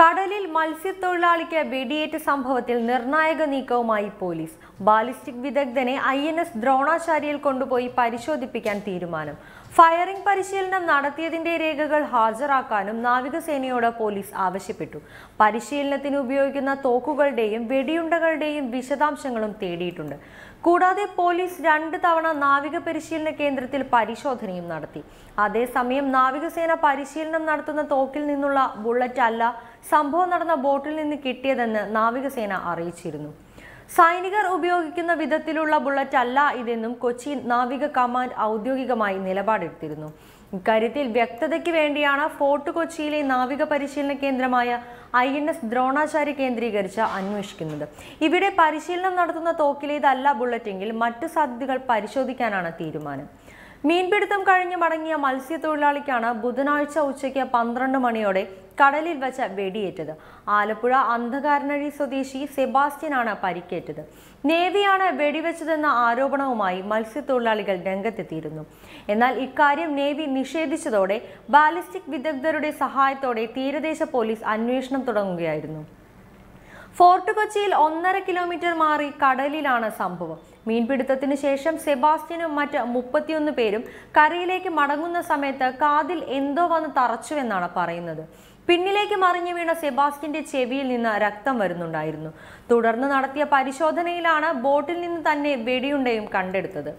കടലിൽ മത്സ്യത്തൊഴിലാളിക്ക് വെടിയേറ്റ സംഭവത്തിൽ നിർണായക നീക്കവുമായി പോലീസ്. ബാലിസ്റ്റിക് വിദഗ്ധനെ ഐ എൻ എസ് ദ്രോണാചാര്യയിൽ കൊണ്ടുപോയി പരിശോധിപ്പിക്കാൻ തീരുമാനം. ഫയറിംഗ് പരിശീലനം നടത്തിയതിന്റെ രേഖകൾ ഹാജരാക്കാനും നാവികസേനയോട് പോലീസ് ആവശ്യപ്പെട്ടു. പരിശീലനത്തിന് ഉപയോഗിക്കുന്ന തോക്കുകളുടെയും വെടിയുണ്ടകളുടെയും വിശദാംശങ്ങളും തേടിയിട്ടുണ്ട്. കൂടാതെ പോലീസ് രണ്ട് തവണ നാവിക പരിശീലന കേന്ദ്രത്തിൽ പരിശോധനയും നടത്തി. അതേസമയം നാവികസേന പരിശീലനം നടത്തുന്ന തോക്കിൽ നിന്നുള്ള ബുള്ളറ്റ് അല്ല സംഭവം നടന്ന ബോട്ടിൽ നിന്ന് കിട്ടിയതെന്ന് നാവികസേന അറിയിച്ചിരുന്നു. സൈനികർ ഉപയോഗിക്കുന്ന വിധത്തിലുള്ള ബുള്ളറ്റ് അല്ല ഇതെന്നും കൊച്ചി നാവിക കമാൻഡ് ഔദ്യോഗികമായി നിലപാടെടുത്തിരുന്നു. ഇക്കാര്യത്തിൽ വ്യക്തതയ്ക്ക് വേണ്ടിയാണ് ഫോർട്ട് കൊച്ചിയിലെ നാവിക പരിശീലന കേന്ദ്രമായ ഐ എൻ എസ് ദ്രോണാചാര്യ കേന്ദ്രീകരിച്ച് അന്വേഷിക്കുന്നത്. ഇവിടെ പരിശീലനം നടത്തുന്ന തോക്കിലേതല്ല ബുള്ളറ്റെങ്കിൽ മറ്റു സാധ്യതകൾ പരിശോധിക്കാനാണ് തീരുമാനം. മീൻപിടുത്തം കഴിഞ്ഞ് മടങ്ങിയ മത്സ്യത്തൊഴിലാളിക്കാണ് ബുധനാഴ്ച ഉച്ചയ്ക്ക് പന്ത്രണ്ട് മണിയോടെ കടലിൽ വെച്ച് വെടിയേറ്റത്. ആലപ്പുഴ അന്ധകാരനഴി സ്വദേശി സെബാസ്റ്റ്യനാണ് പരിക്കേറ്റത്. നേവിയാണ് വെടിവെച്ചതെന്ന ആരോപണവുമായി മത്സ്യത്തൊഴിലാളികൾ രംഗത്തെത്തിയിരുന്നു. എന്നാൽ ഇക്കാര്യം നേവി നിഷേധിച്ചതോടെ ബാലിസ്റ്റിക് വിദഗ്ധരുടെ സഹായത്തോടെ തീരദേശ പോലീസ് അന്വേഷണം തുടങ്ങുകയായിരുന്നു. ഫോർട്ട് കൊച്ചിയിൽ ഒന്നര കിലോമീറ്റർ മാറി കടലിലാണ് സംഭവം. മീൻപിടുത്തത്തിന് ശേഷം സെബാസ്റ്റ്യനും മറ്റ് മുപ്പത്തിയൊന്ന് പേരും കരയിലേക്ക് മടങ്ങുന്ന സമയത്ത് കാതിൽ എന്തോ വന്ന് തറച്ചുവെന്നാണ് പറയുന്നത്. പിന്നിലേക്ക് മറിഞ്ഞു വീണ സെബാസ്റ്റ്യന്റെ ചെവിയിൽ നിന്ന് രക്തം വരുന്നുണ്ടായിരുന്നു. തുടർന്ന് നടത്തിയ പരിശോധനയിലാണ് ബോട്ടിൽ നിന്ന് തന്നെ വെടിയുണ്ടയും കണ്ടെടുത്തത്.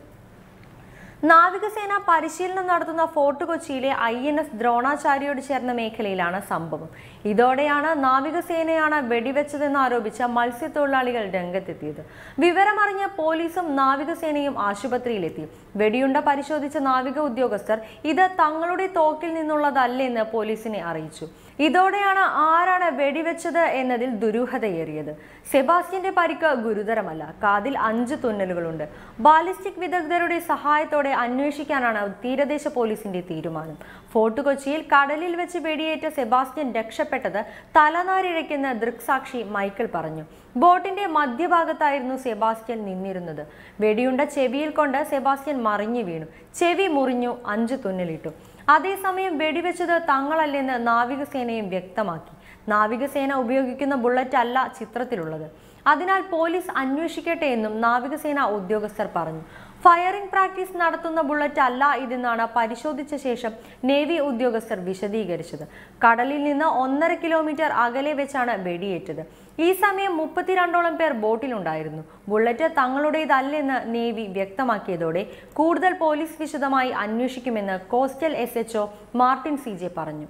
നാവികസേന പരിശീലനം നടത്തുന്ന ഫോർട്ട് കൊച്ചിയിലെ ഐ എൻ എസ് ദ്രോണാചാര്യയോട് ചേർന്ന മേഖലയിലാണ് സംഭവം. ഇതോടെയാണ് നാവികസേനയാണ് വെടിവെച്ചതെന്ന് ആരോപിച്ച മത്സ്യത്തൊഴിലാളികൾ രംഗത്തെത്തിയത്. വിവരമറിഞ്ഞ പോലീസും നാവികസേനയും ആശുപത്രിയിലെത്തി. വെടിയുണ്ട പരിശോധിച്ച നാവിക ഉദ്യോഗസ്ഥർ ഇത് തങ്ങളുടെ തോക്കിൽ നിന്നുള്ളതല്ലെന്ന് പോലീസിനെ അറിയിച്ചു. ഇതോടെയാണ് ആരാണ് വെടിവെച്ചത് എന്നതിൽ ദുരൂഹതയേറിയത്. സെബാസ്റ്റ്യന്റെ പരിക്ക് ഗുരുതരമല്ല. കാതിൽ അഞ്ച് തുന്നലുകളുണ്ട്. ബാലിസ്റ്റിക് വിദഗ്ധരുടെ സഹായത്തോടെ അന്വേഷിക്കാനാണ് തീരദേശ പോലീസിന്റെ തീരുമാനം. ഫോർട്ട് കൊച്ചിയിൽ കടലിൽ വെച്ച് വെടിയേറ്റ സെബാസ്റ്റ്യൻ രക്ഷപ്പെട്ടത് തലനാരിഴയ്ക്കെന്ന് ദൃക്സാക്ഷി മൈക്കിൾ പറഞ്ഞു. ബോട്ടിന്റെ മധ്യഭാഗത്തായിരുന്നു സെബാസ്റ്റ്യൻ നിന്നിരുന്നത്. വെടിയുണ്ട ചെവിയിൽ കൊണ്ട് സെബാസ്റ്റ്യൻ മറിഞ്ഞു വീണു. ചെവി മുറിഞ്ഞു അഞ്ചു തുന്നലിട്ടു. അതേസമയം വെടിവെച്ചത് തങ്ങളല്ലെന്ന് നാവികസേനയും വ്യക്തമാക്കി. നാവികസേന ഉപയോഗിക്കുന്ന ബുള്ളറ്റ് അല്ല ചിത്രത്തിലുള്ളത്. അതിനാൽ പോലീസ് അന്വേഷിക്കട്ടെ എന്നും നാവികസേന ഉദ്യോഗസ്ഥർ പറഞ്ഞു. ഫയറിംഗ് പ്രാക്ടീസ് നടത്തുന്ന ബുള്ളറ്റ് അല്ല ഇതെന്നാണ് പരിശോധിച്ച ശേഷം നേവി ഉദ്യോഗസ്ഥർ വിശദീകരിച്ചത്. കടലിൽ നിന്ന് ഒന്നര കിലോമീറ്റർ അകലെ വെച്ചാണ് വെടിയേറ്റത്. ഈ സമയം മുപ്പത്തിരണ്ടോളം പേർ ബോട്ടിലുണ്ടായിരുന്നു. ബുള്ളറ്റ് തങ്ങളുടേതല്ലെന്ന് നേവി വ്യക്തമാക്കിയതോടെ കൂടുതൽ പോലീസ് വിശദമായി അന്വേഷിക്കുമെന്ന് കോസ്റ്റൽ എസ് മാർട്ടിൻ സി പറഞ്ഞു.